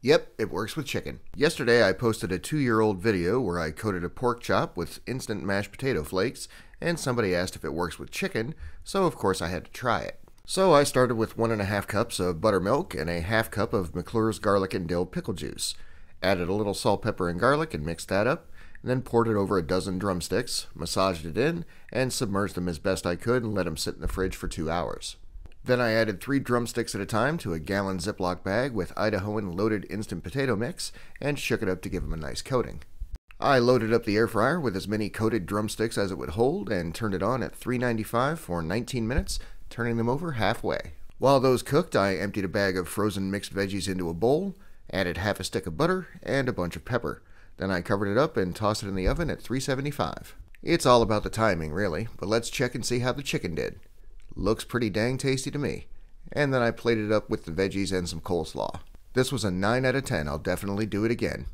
Yep, it works with chicken. Yesterday I posted a two year old video where I coated a pork chop with instant mashed potato flakes, and somebody asked if it works with chicken, so of course I had to try it. So I started with one and a half cups of buttermilk and a half cup of McClure's garlic and dill pickle juice. Added a little salt, pepper, and garlic and mixed that up, and then poured it over a dozen drumsticks, massaged it in, and submerged them as best I could and let them sit in the fridge for two hours. Then I added three drumsticks at a time to a gallon Ziploc bag with Idahoan loaded instant potato mix and shook it up to give them a nice coating. I loaded up the air fryer with as many coated drumsticks as it would hold and turned it on at 395 for 19 minutes, turning them over halfway. While those cooked, I emptied a bag of frozen mixed veggies into a bowl, added half a stick of butter and a bunch of pepper. Then I covered it up and tossed it in the oven at 375. It's all about the timing, really, but let's check and see how the chicken did. Looks pretty dang tasty to me. And then I plated it up with the veggies and some coleslaw. This was a 9 out of 10. I'll definitely do it again.